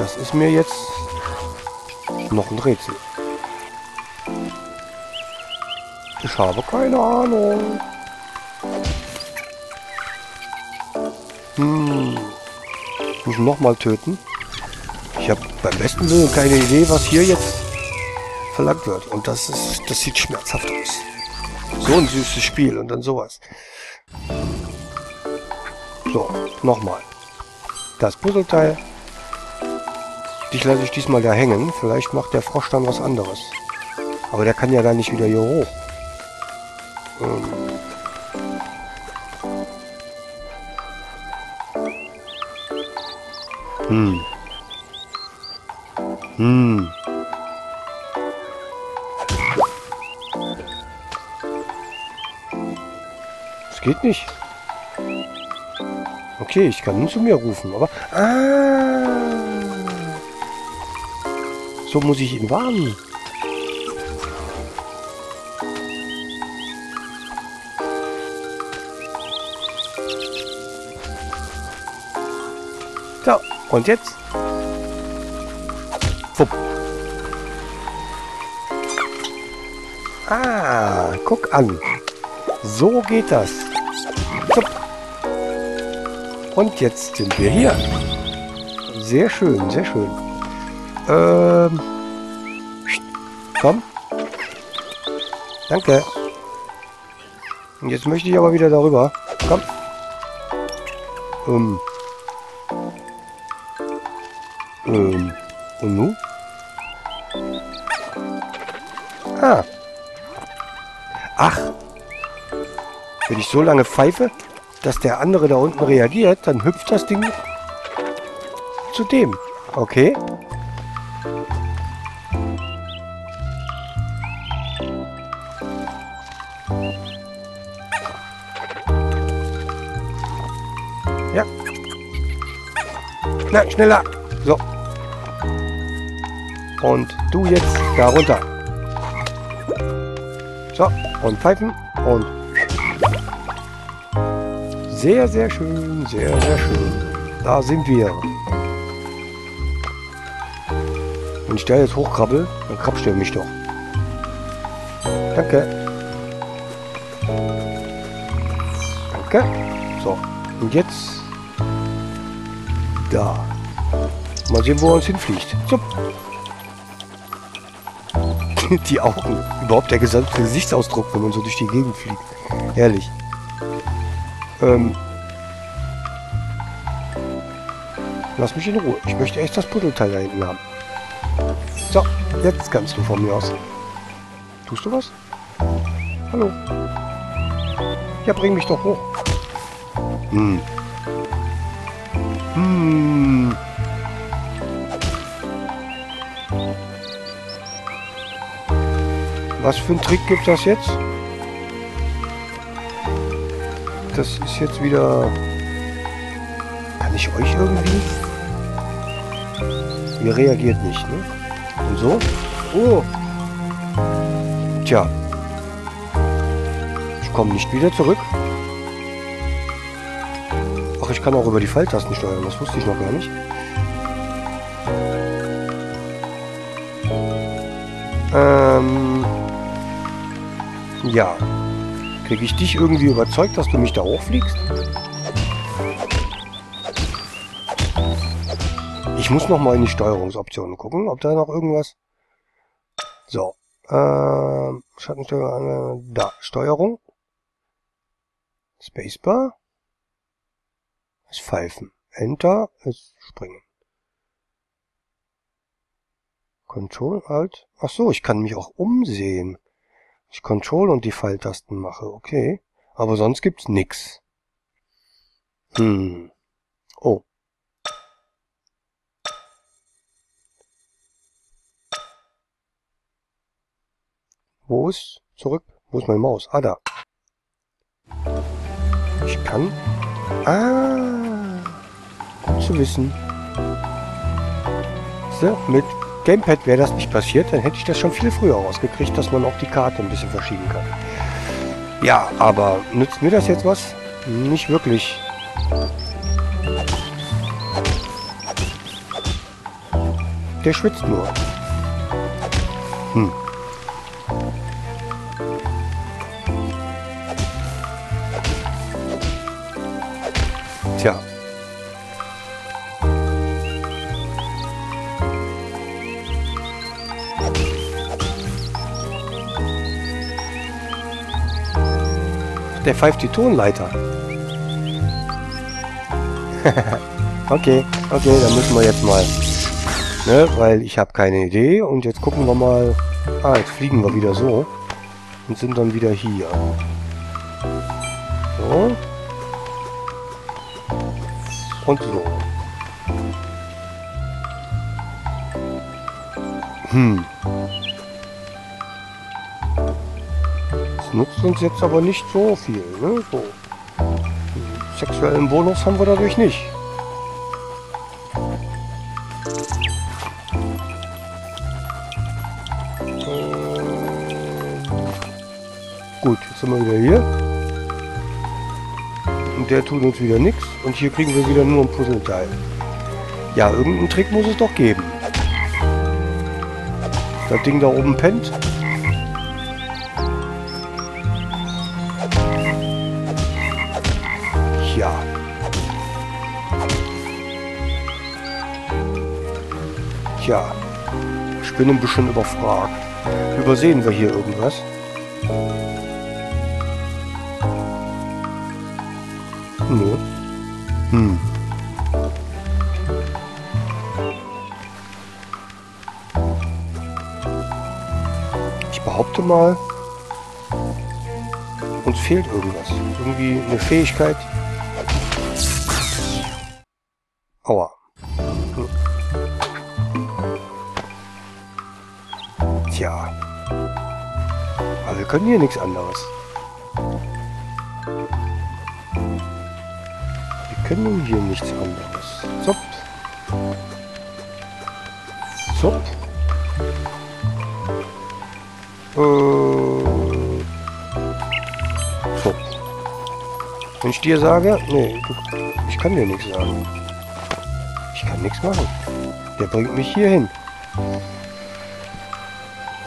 Das ist mir jetzt noch ein Rätsel. Ich habe keine Ahnung. Hm. Ich muss nochmal töten. Ich habe beim besten Willen keine Idee, was hier jetzt verlangt wird. Und das ist, das sieht schmerzhaft aus. So ein süßes Spiel und dann sowas. So, nochmal. Das Puzzleteil. Dich lasse ich diesmal da hängen. Vielleicht macht der Frosch dann was anderes. Aber der kann ja dann nicht wieder hier hoch. Ähm. Hm. Hm. Es geht nicht. Okay, ich kann ihn zu mir rufen, aber... Ah! So muss ich ihn warnen. So, und jetzt? Wupp. Ah, guck an. So geht das. Zup. Und jetzt sind wir hier. Sehr schön, sehr schön. Ähm. Komm. Danke. Und jetzt möchte ich aber wieder darüber. Komm. Ähm. Ähm. Und nun? Ah. Ach. Wenn ich so lange pfeife, dass der andere da unten reagiert, dann hüpft das Ding zu dem. Okay. Na, schneller. So. Und du jetzt da runter. So, und pfeifen und sehr, sehr schön, sehr, sehr schön. Da sind wir. Wenn ich da jetzt hochkrabbel, dann krabbst du mich doch. Danke. Danke. So, und jetzt Mal sehen, wo er uns hinfliegt. Zup. die Augen. Überhaupt der gesamte Gesichtsausdruck, wenn man so durch die Gegend fliegt. Herrlich. Ähm. Lass mich in Ruhe. Ich möchte echt das Puzzleteil da hinten haben. So, jetzt kannst du von mir aus. Tust du was? Hallo? Ja, bring mich doch hoch. Hm. Hm. Was für ein Trick gibt das jetzt? Das ist jetzt wieder... Kann ich euch irgendwie? Ihr reagiert nicht, ne? Und so? Oh! Tja. Ich komme nicht wieder zurück. Ach, ich kann auch über die Pfeiltasten steuern. Das wusste ich noch gar nicht. Ähm... Ja. Kriege ich dich irgendwie überzeugt, dass du mich da hochfliegst? Ich muss noch mal in die Steuerungsoptionen gucken, ob da noch irgendwas... So. Ähm, Schattensteuerung, äh, da, Steuerung. Spacebar. Ist Pfeifen. Enter ist Springen. Control, Alt. Ach so, ich kann mich auch umsehen. Ich Control und die Pfeiltasten mache, okay. Aber sonst gibt's nix. Hm. Oh. Wo ist zurück? Wo ist meine Maus? Ah, da. Ich kann... Ah. Gut zu wissen. So, mit Gamepad wäre das nicht passiert, dann hätte ich das schon viel früher rausgekriegt, dass man auch die Karte ein bisschen verschieben kann. Ja, aber nützt mir das jetzt was? Nicht wirklich. Der schwitzt nur. Hm. Tja. Der pfeift die Tonleiter. okay, okay, dann müssen wir jetzt mal. Ne, weil ich habe keine Idee. Und jetzt gucken wir mal. Ah, jetzt fliegen wir wieder so. Und sind dann wieder hier. So. Und so. Hm. Nutzt uns jetzt aber nicht so viel, ne? So. Sexuellen Bonus haben wir dadurch nicht. Gut, jetzt sind wir wieder hier. Und der tut uns wieder nichts. Und hier kriegen wir wieder nur ein Puzzleteil. Ja, irgendeinen Trick muss es doch geben. Das Ding da oben pennt. Tja. Ich bin ein bisschen überfragt. Übersehen wir hier irgendwas? Nö. Hm. Ich behaupte mal, uns fehlt irgendwas. Irgendwie eine Fähigkeit. Aua. Tja. Aber wir können hier nichts anderes. Wir können hier nichts anderes. Zup. Zup. Äh. Zup. Wenn ich dir sage, nee, ich kann dir nichts sagen. Ich kann nichts machen. Der bringt mich hier hin.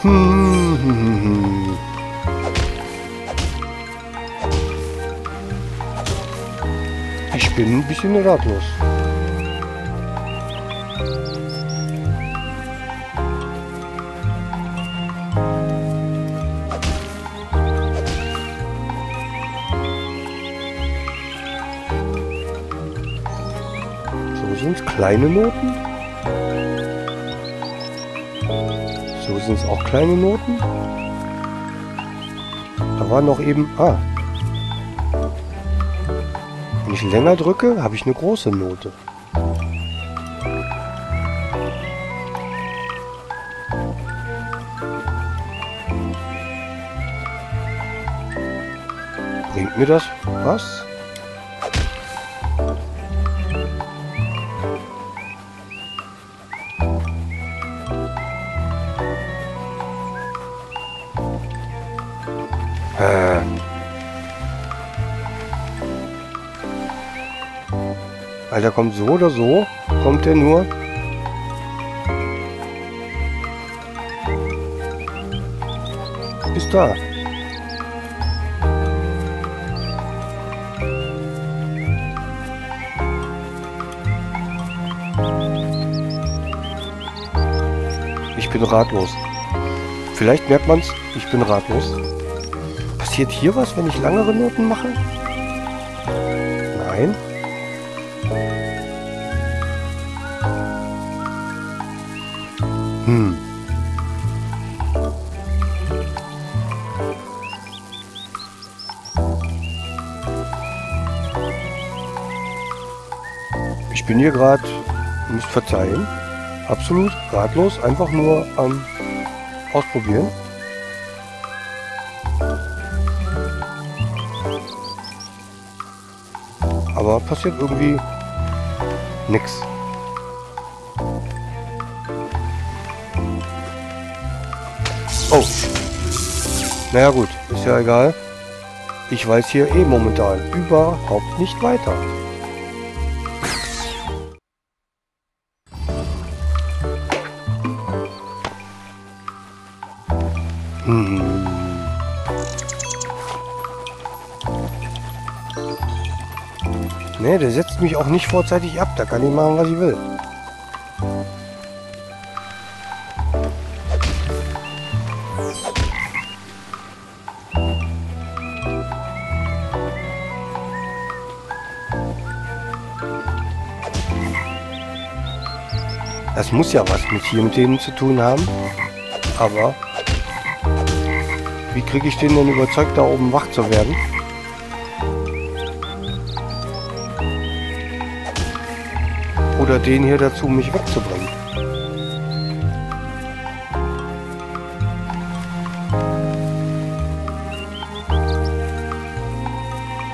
Hm. Ich bin ein bisschen ratlos. So sind kleine Noten. So sind es auch kleine Noten. Da war noch eben... Ah. Wenn ich länger drücke, habe ich eine große Note. Bringt mir das was? Alter, kommt so oder so? Kommt der nur? Bis da. Ich bin ratlos. Vielleicht merkt man's, ich bin ratlos. Passiert hier was, wenn ich langere Noten mache? Nein. Hm. Ich bin hier gerade, müsst verzeihen, absolut ratlos, einfach nur am Ausprobieren. Aber passiert irgendwie nix. Oh. Naja gut, ist ja egal. Ich weiß hier eh momentan überhaupt nicht weiter. Ne, der setzt mich auch nicht vorzeitig ab. Da kann ich machen, was ich will. Das muss ja was mit hier mit denen zu tun haben. Aber wie kriege ich den denn überzeugt, da oben wach zu werden? Oder den hier dazu, mich wegzubringen?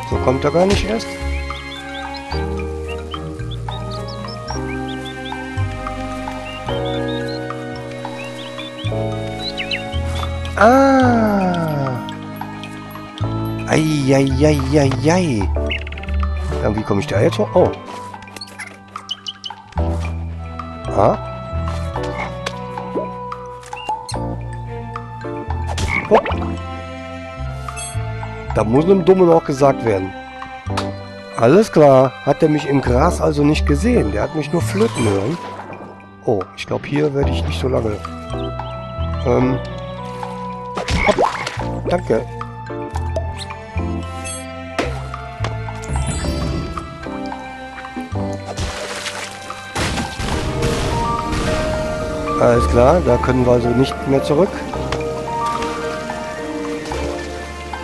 So kommt er gar nicht erst. Ah. Eieieiei. Ja, wie komme ich da jetzt hoch? Oh. Ah. Oh. Da muss einem Dummen auch gesagt werden. Alles klar. Hat er mich im Gras also nicht gesehen. Der hat mich nur flöten hören. Oh, ich glaube, hier werde ich nicht so lange. Ähm, Danke. Alles klar, da können wir also nicht mehr zurück.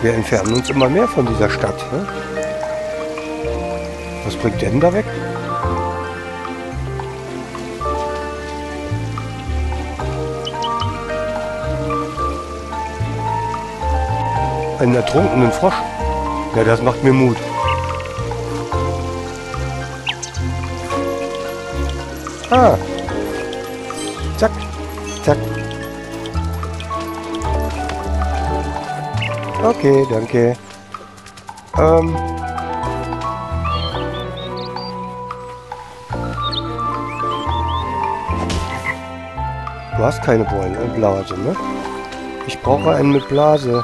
Wir entfernen uns immer mehr von dieser Stadt. Ne? Was bringt denn da weg? Einen ertrunkenen Frosch? Ja, das macht mir Mut. Ah. Zack. Zack. Okay, danke. Ähm. Du hast keine Beulen, Blase, ne? Ich brauche einen mit Blase.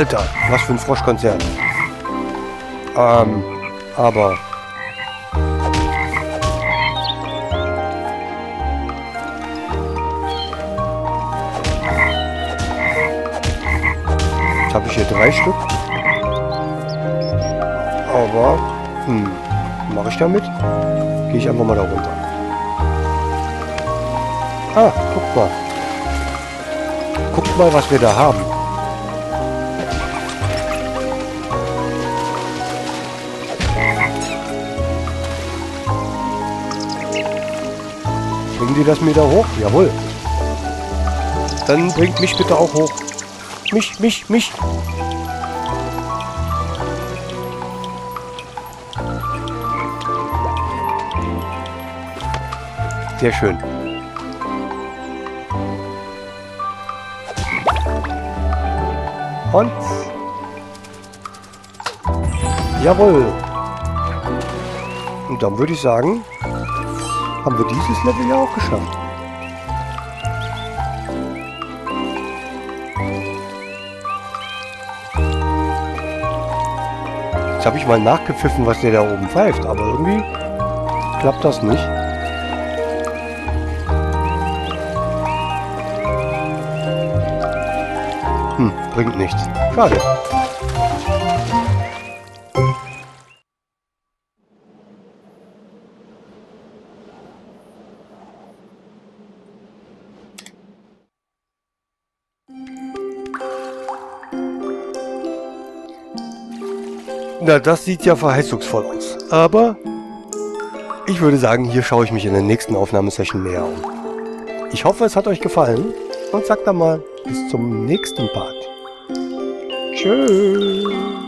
Alter, was für ein Froschkonzert. Ähm, aber... Jetzt habe ich hier drei Stück. Aber, hm, mache ich damit? Gehe ich einfach mal da runter. Ah, guck mal. Guckt mal, was wir da haben. Die das da hoch? Jawohl. Dann bringt mich bitte auch hoch. Mich, mich, mich. Sehr schön. Und... Jawohl. Und dann würde ich sagen, haben wir dieses Level ja auch geschafft. Jetzt habe ich mal nachgepfiffen, was der da oben pfeift, aber irgendwie klappt das nicht. Hm, bringt nichts. Schade. Na, das sieht ja verheißungsvoll aus. Aber ich würde sagen, hier schaue ich mich in der nächsten Aufnahmesession näher um. Ich hoffe, es hat euch gefallen und sagt dann mal bis zum nächsten Part. Tschüss.